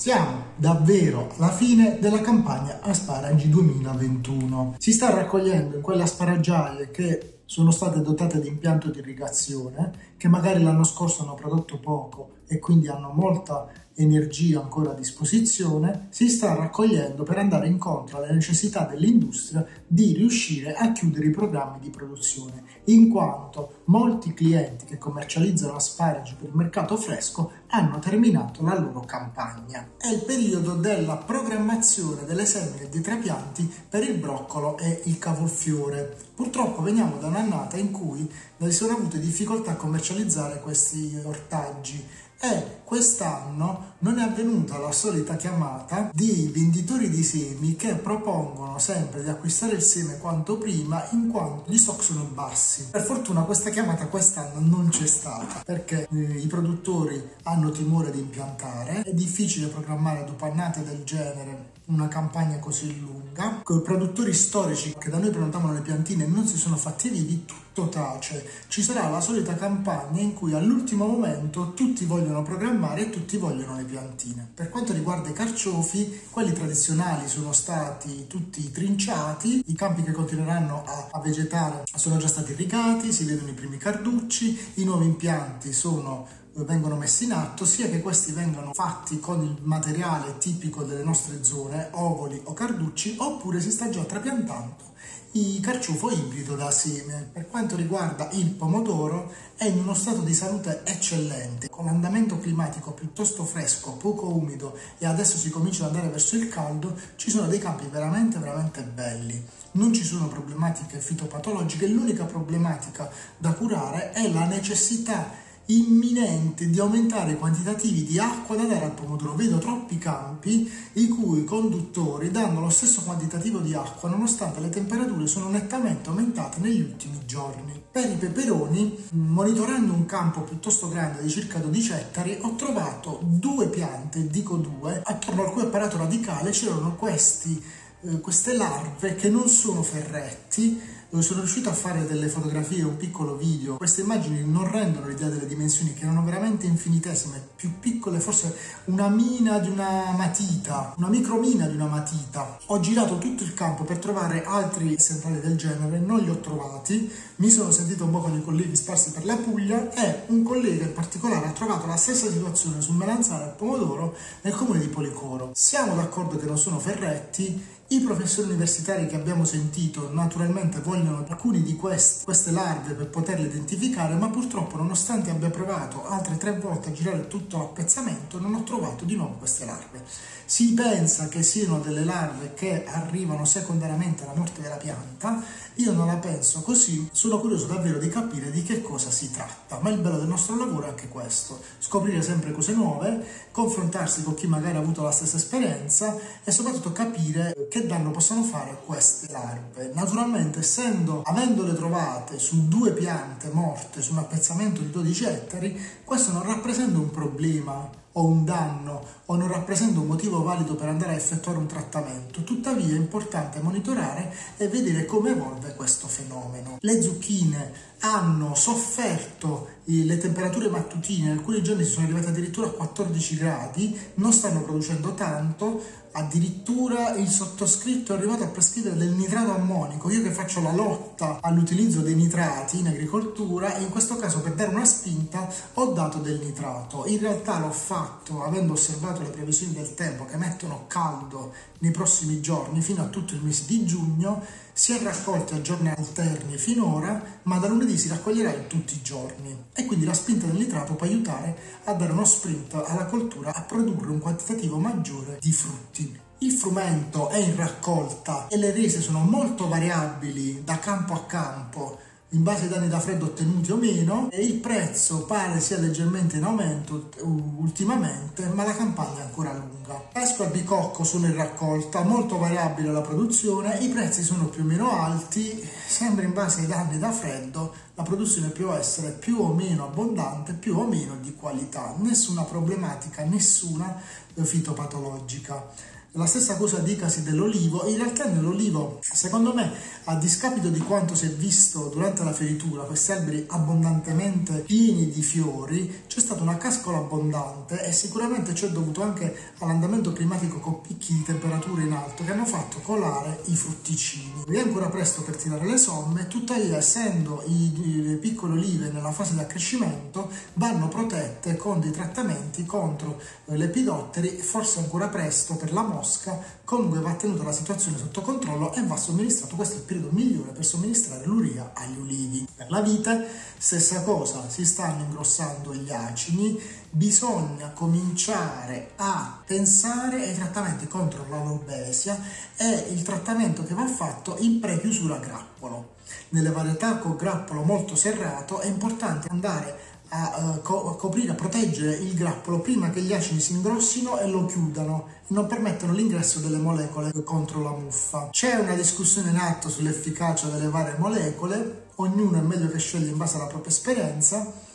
Siamo davvero alla fine della campagna asparagi 2021. Si sta raccogliendo in quelle asparaggiaie che sono state dotate di impianto di irrigazione, che magari l'anno scorso hanno prodotto poco e quindi hanno molta energia ancora a disposizione, si sta raccogliendo per andare incontro alle necessità dell'industria di riuscire a chiudere i programmi di produzione, in quanto molti clienti che commercializzano asparagi per il mercato fresco hanno terminato la loro campagna. È il periodo della programmazione delle semine di trapianti per il broccolo e il cavolfiore. Purtroppo veniamo da un'annata in cui si sono avute difficoltà a commercializzare questi ortaggi e quest'anno non è avvenuta la solita chiamata di venditori di semi che propongono sempre di acquistare il seme quanto prima in quanto gli stock sono bassi. Per fortuna questa chiamata quest'anno non c'è stata perché eh, i produttori hanno timore di impiantare, è difficile programmare dopo annate del genere una campagna così lunga. Con i produttori storici che da noi prenotavano le piantine non si sono fatti vivi, tutto tace. Ci sarà la solita campagna in cui all'ultimo momento tutti vogliono programmare e tutti vogliono le piantine. Per quanto riguarda i carciofi, quelli tradizionali sono stati tutti trinciati, i campi che continueranno a, a vegetare sono già stati irrigati, si vedono i primi carducci, i nuovi impianti sono vengono messi in atto, sia che questi vengano fatti con il materiale tipico delle nostre zone, ovoli o carducci, oppure si sta già trapiantando il carciofo ibrido da seme. Per quanto riguarda il pomodoro, è in uno stato di salute eccellente, con andamento climatico piuttosto fresco, poco umido e adesso si comincia ad andare verso il caldo, ci sono dei campi veramente veramente belli. Non ci sono problematiche fitopatologiche, l'unica problematica da curare è la necessità imminente di aumentare i quantitativi di acqua da dare al pomodoro. Vedo troppi campi i cui conduttori danno lo stesso quantitativo di acqua nonostante le temperature sono nettamente aumentate negli ultimi giorni. Per i peperoni, monitorando un campo piuttosto grande di circa 12 ettari, ho trovato due piante, dico due, attorno al cui apparato radicale c'erano questi, eh, queste larve che non sono ferretti, sono riuscito a fare delle fotografie, un piccolo video. Queste immagini non rendono l'idea delle dimensioni che erano veramente infinitesime, più piccole, forse una mina di una matita, una micromina di una matita. Ho girato tutto il campo per trovare altri esemplari del genere, non li ho trovati. Mi sono sentito un po' con i colleghi sparsi per la Puglia e un collega in particolare ha trovato la stessa situazione sul melanzane e pomodoro nel comune di Policoro. Siamo d'accordo che non sono ferretti i professori universitari che abbiamo sentito naturalmente vogliono alcuni di questi, queste larve per poterle identificare, ma purtroppo nonostante abbia provato altre tre volte a girare tutto l'appezzamento, non ho trovato di nuovo queste larve. Si pensa che siano delle larve che arrivano secondariamente alla morte della pianta, io non la penso così, sono curioso davvero di capire di che cosa si tratta, ma il bello del nostro lavoro è anche questo, scoprire sempre cose nuove, confrontarsi con chi magari ha avuto la stessa esperienza e soprattutto capire che che danno possono fare queste larve. Naturalmente, essendo, avendole trovate su due piante morte su un appezzamento di 12 ettari, questo non rappresenta un problema o un danno o non rappresenta un motivo valido per andare a effettuare un trattamento, tuttavia è importante monitorare e vedere come evolve questo fenomeno. Le zucchine hanno sofferto le temperature mattutine, alcuni giorni si sono arrivate addirittura a 14 gradi, non stanno producendo tanto, addirittura il sottoscritto è arrivato a prescrivere del nitrato ammonico. Io che faccio la lotta all'utilizzo dei nitrati in agricoltura, in questo caso per dare una spinta ho dato del nitrato. In realtà l'ho fatto avendo osservato le previsioni del tempo che mettono caldo nei prossimi giorni fino a tutto il mese di giugno si è raccolto a giorni alterni finora, ma da lunedì si raccoglierà in tutti i giorni e quindi la spinta del nitrato può aiutare a dare uno sprint alla coltura a produrre un quantitativo maggiore di frutti. Il frumento è in raccolta e le rese sono molto variabili da campo a campo in base ai danni da freddo ottenuti o meno e il prezzo pare sia leggermente in aumento ultimamente ma la campagna è ancora lunga. Pesco e albicocco sono in raccolta, molto variabile la produzione, i prezzi sono più o meno alti, sempre in base ai danni da freddo la produzione può essere più o meno abbondante, più o meno di qualità, nessuna problematica, nessuna fitopatologica. La stessa cosa dicasi dell'olivo, in realtà nell'olivo, secondo me, a discapito di quanto si è visto durante la fioritura, questi alberi abbondantemente pieni di fiori, c'è stata una cascola abbondante e sicuramente ciò è dovuto anche all'andamento climatico con picchi di temperature in alto che hanno fatto colare i frutticini. È ancora presto per tirare le somme, tuttavia essendo i, i piccole olive nella fase di accrescimento vanno protette con dei trattamenti contro lepidotteri, forse ancora presto per la morte mosca, comunque va tenuta la situazione sotto controllo e va somministrato, questo è il periodo migliore per somministrare l'uria agli ulivi. Per la vite, stessa cosa, si stanno ingrossando gli acini, bisogna cominciare a pensare ai trattamenti contro la lobesia e il trattamento che va fatto in prechiusura grappolo. Nelle varietà con grappolo molto serrato è importante andare a, uh, co- coprire, a proteggere il grappolo prima che gli acidi si ingrossino e lo chiudano e non permettono l'ingresso delle molecole contro la muffa. C'è una discussione in atto sull'efficacia delle varie molecole, ognuno è meglio che sceglie in base alla propria esperienza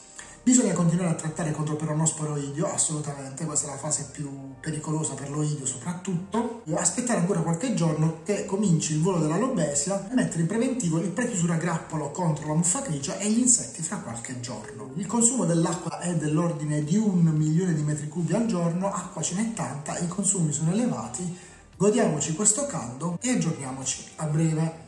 Bisogna continuare a trattare contro peronosporoidio, assolutamente, questa è la fase più pericolosa per l'oidio soprattutto. Aspettare ancora qualche giorno che cominci il volo della lobesia e mettere in preventivo il prechiusura grappolo contro la muffa grigia e gli insetti fra qualche giorno. Il consumo dell'acqua è dell'ordine di un milione di metri cubi al giorno, acqua ce n'è tanta, i consumi sono elevati, godiamoci questo caldo e aggiorniamoci a breve.